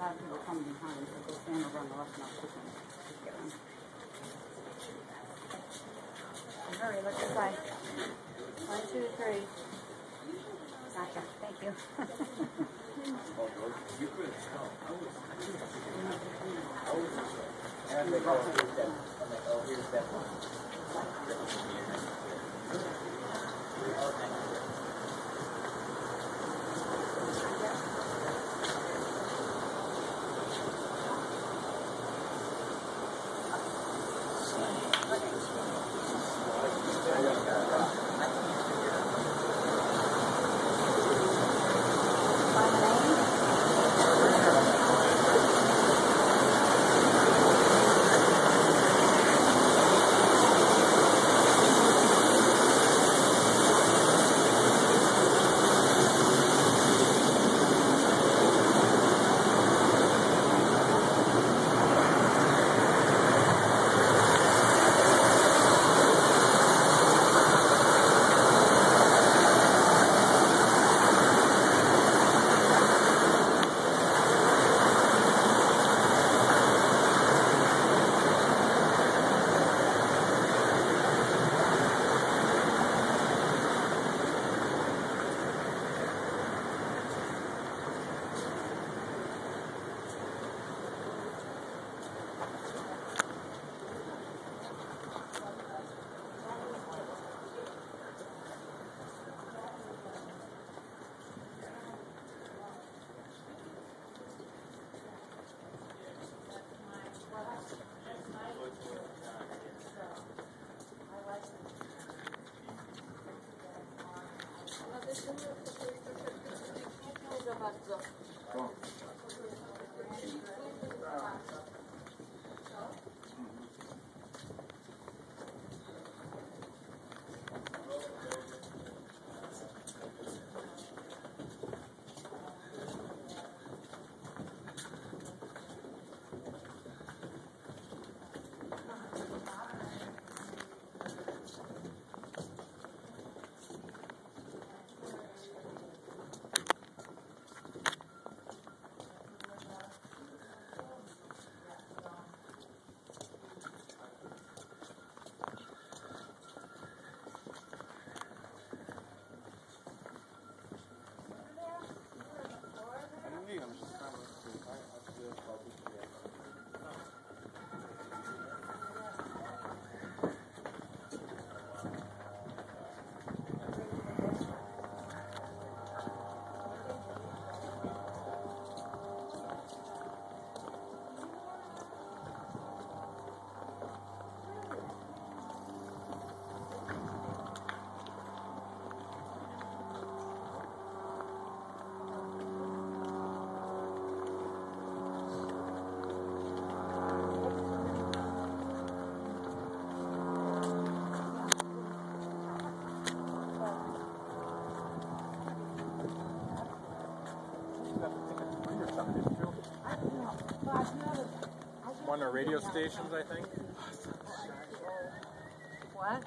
Come behind, so go stand over on the left and I'll push him. Just. Hurry, let's go by. One, two, three. Gotcha, thank you. And they go, here's that, I'm like, oh, here's that one. Thank you. One of the radio stations, I think. What?